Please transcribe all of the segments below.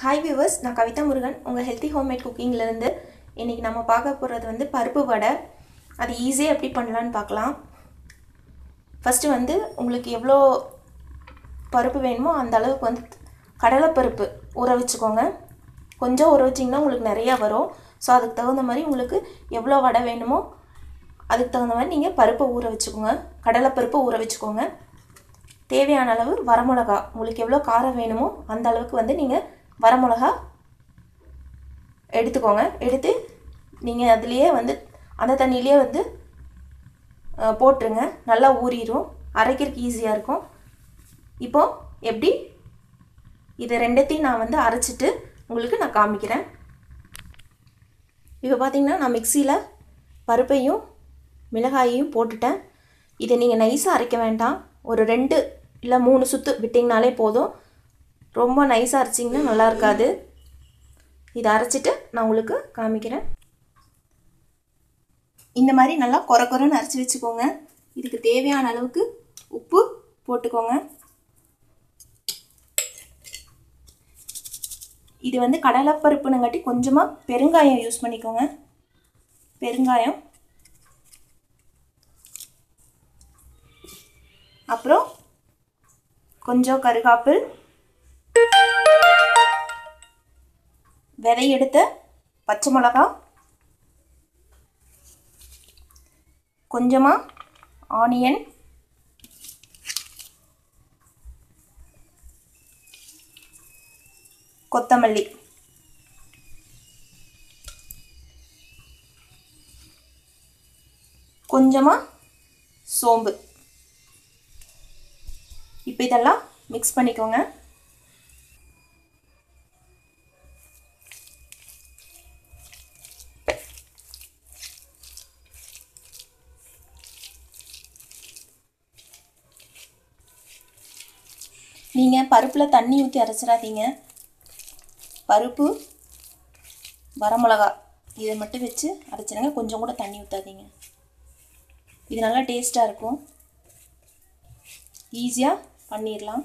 Hi viewers நான் கவிதா முருகன். உங்கள் healthy homemade குக்கிங்லேருந்து இன்றைக்கி நம்ம பார்க்க போகிறது வந்து பருப்பு வடை. அது ஈஸியாக எப்படி பண்ணலான்னு பார்க்கலாம். ஃபஸ்ட்டு வந்து உங்களுக்கு எவ்வளோ பருப்பு வேணுமோ அந்த அளவுக்கு வந்து கடலைப்பருப்பு ஊற வச்சுக்கோங்க. கொஞ்சம் ஊற வச்சிங்கன்னா உங்களுக்கு நிறையா வரும். ஸோ அதுக்கு தகுந்த மாதிரி உங்களுக்கு எவ்வளோ வடை வேணுமோ அதுக்கு தகுந்த மாதிரி நீங்கள் பருப்பை ஊற வச்சுக்கோங்க. கடலைப்பருப்பை ஊற வச்சுக்கோங்க. தேவையான அளவு வரமிளகா உங்களுக்கு எவ்வளோ காரம் வேணுமோ அந்த அளவுக்கு வந்து நீங்கள் வரமிளகா எடுத்துக்கோங்க. எடுத்து நீங்கள் அதுலேயே வந்து அந்த தண்ணியிலே வந்து போட்டுருங்க. நல்லா ஊறிடும் அரைக்கிறதுக்கு ஈஸியாக இருக்கும். இப்போது எப்படி? இது ரெண்டத்தையும் நான் வந்து அரைச்சிட்டு உங்களுக்கு நான் காமிக்கிறேன். இப்போ பார்த்தீங்கன்னா நான் மிக்சியில் பருப்பையும் மிளகாயையும் போட்டுட்டேன். இதை நீங்கள் நைஸாக அரைக்க வேண்டாம். ஒரு ரெண்டு இல்லை மூணு சுற்று விட்டிங்கனாலே போதும். ரொம்ப நைஸாக அரைச்சிங்கன்னா நல்லா இருக்காது. இதை அரைச்சிட்டு நான் உங்களுக்கு காமிக்கிறேன். இந்த மாதிரி நல்லா கொர கொரன்னு அரைச்சி வச்சுக்கோங்க. இதுக்கு தேவையான அளவுக்கு உப்பு போட்டுக்கோங்க. இது வந்து கடலைப்பருப்புனுங்காட்டி கொஞ்சமாக பெருங்காயம் யூஸ் பண்ணிக்கோங்க. பெருங்காயம். அப்புறம் கொஞ்சம் கருகாப்பில். விதை எடுத்த பச்சை மிளகா கொஞ்சமாக ஆனியன் கொத்தமல்லி. கொஞ்சமாக சோம்பு. இப்போ இதெல்லாம் மிக்ஸ் பண்ணிக்கோங்க. நீங்கள் பருப்பில் தண்ணி ஊற்றி அரைச்சிடாதீங்க. பருப்பு வரமிளகா இதை மட்டும் வச்சு அரைச்சிடுங்க. கொஞ்சம் கூட தண்ணி ஊற்றாதீங்க இது நல்லா டேஸ்ட்டாக இருக்கும். ஈஸியாக பண்ணிடலாம்.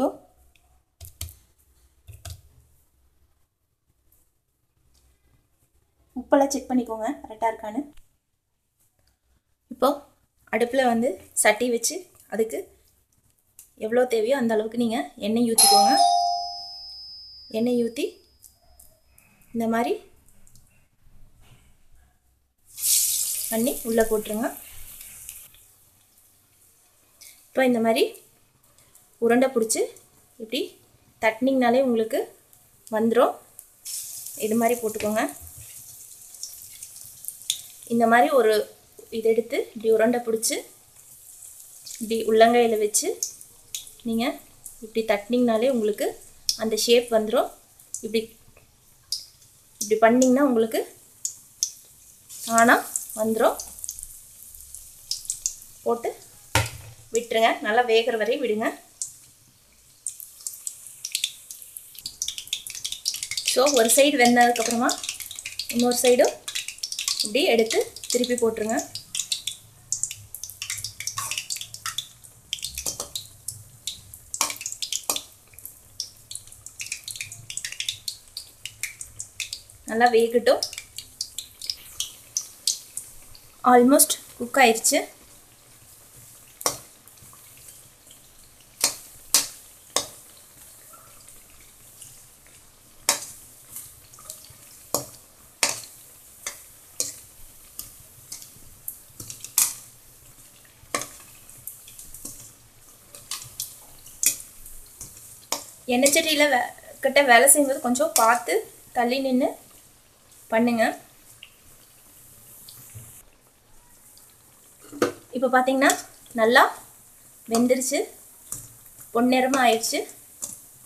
இப்போ உப்பெல்லாம் செக் பண்ணிக்கோங்க கரெக்டாக இருக்கான்னு. இப்போது அடுப்பில் வந்து சட்டி வச்சு அதுக்கு எவ்வளோ தேவையோ அந்த அளவுக்கு நீங்கள் எண்ணெய் ஊற்றிக்கோங்க எண்ணெய் ஊற்றி இந்த மாதிரி பண்ணி உள்ளே போட்டுருங்க. இப்போ இந்த மாதிரி உருண்டை பிடிச்சி இப்படி தட்டினிங்கனாலே உங்களுக்கு வந்துடும் இது மாதிரி போட்டுக்கோங்க. இந்த மாதிரி ஒரு இது எடுத்து இப்படி உருண்டை பிடிச்சி இப்படி உள்ளங்கையில் வச்சு நீங்கள் இப்படி தட்டினிங்கனாலே உங்களுக்கு அந்த ஷேப் வந்துடும் இப்படி இப்படி பண்ணிங்கன்னா உங்களுக்கு ஆனால் வந்துடும் போட்டு விட்டுருங்க. நல்லா வேகிற வரை விடுங்க. ஸோ ஒரு சைடு வெந்ததுக்கப்புறமா இன்னொரு சைடும் இப்படி எடுத்து திருப்பி போட்டுருங்க. நல்லா வேகட்டும். ஆல்மோஸ்ட் குக் ஆயிடுச்சு. எண்ணெய் சட்டியில் வே கிட்ட வேலை செய்யும்போது கொஞ்சம் பார்த்து தள்ளி நின்று பண்ணுங்க. இப்போ பார்த்தீங்கன்னா நல்லா வெந்துருச்சு. பொன்னிறமாக ஆயிடுச்சு.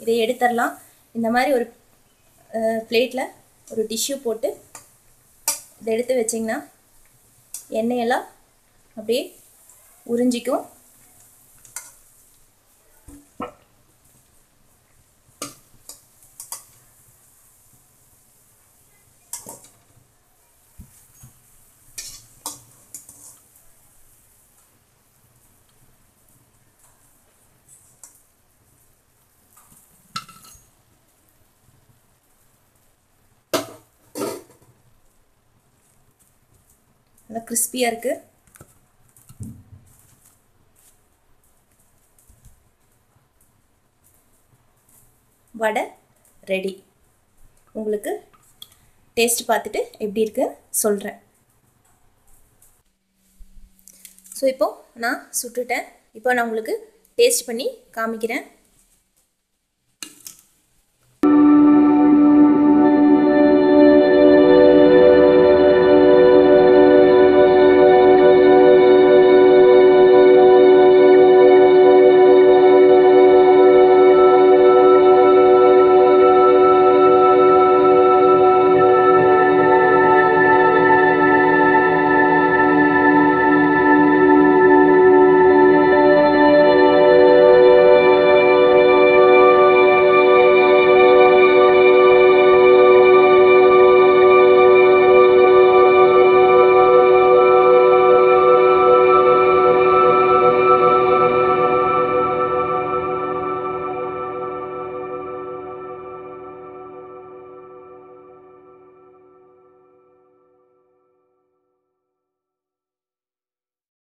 இதை எடுத்துடலாம். இந்த மாதிரி ஒரு பிளேட்டில் ஒரு டிஷ்யூ போட்டு இதை எடுத்து வச்சிங்கன்னா எண்ணெயெல்லாம் அப்படியே உறிஞ்சிக்கும். நல்லா கிறிஸ்பியாக இருக்குது வடை ரெடி உங்களுக்கு டேஸ்ட் பார்த்துட்டு எப்படி இருக்கு சொல்கிறேன் ஸோ இப்போது நான் சுட்டுட்டேன். இப்போ நான் உங்களுக்கு டேஸ்ட் பண்ணி காமிக்கிறேன்.